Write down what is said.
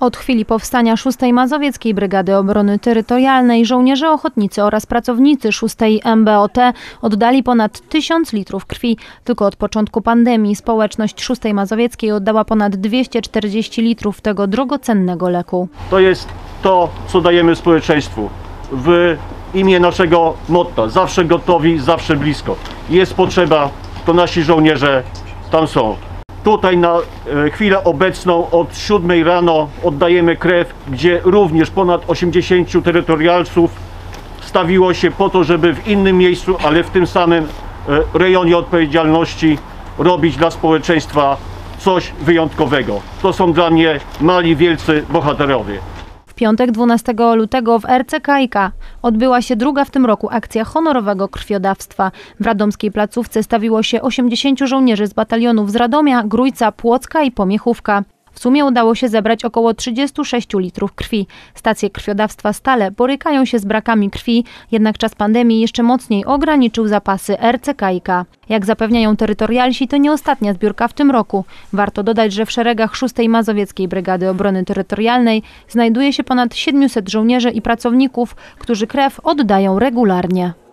Od chwili powstania 6 Mazowieckiej Brygady Obrony Terytorialnej żołnierze ochotnicy oraz pracownicy 6 MBOT oddali ponad 1000 litrów krwi. Tylko od początku pandemii społeczność 6 Mazowieckiej oddała ponad 240 litrów tego drogocennego leku. To jest to, co dajemy społeczeństwu w imię naszego motta. Zawsze gotowi, zawsze blisko. Jest potrzeba, to nasi żołnierze tam są. Tutaj na e, chwilę obecną od 7 rano oddajemy krew, gdzie również ponad 80 terytorialców stawiło się po to, żeby w innym miejscu, ale w tym samym e, rejonie odpowiedzialności robić dla społeczeństwa coś wyjątkowego. To są dla mnie mali, wielcy bohaterowie. Piątek 12 lutego w RCKiK odbyła się druga w tym roku akcja honorowego krwiodawstwa. W radomskiej placówce stawiło się 80 żołnierzy z batalionów z Radomia, Grójca, Płocka i Pomiechówka. W sumie udało się zebrać około 36 litrów krwi. Stacje krwiodawstwa stale borykają się z brakami krwi, jednak czas pandemii jeszcze mocniej ograniczył zapasy RCKiK. Jak zapewniają terytorialsi, to nie ostatnia zbiórka w tym roku. Warto dodać, że w szeregach 6 Mazowieckiej Brygady Obrony Terytorialnej znajduje się ponad 700 żołnierzy i pracowników, którzy krew oddają regularnie.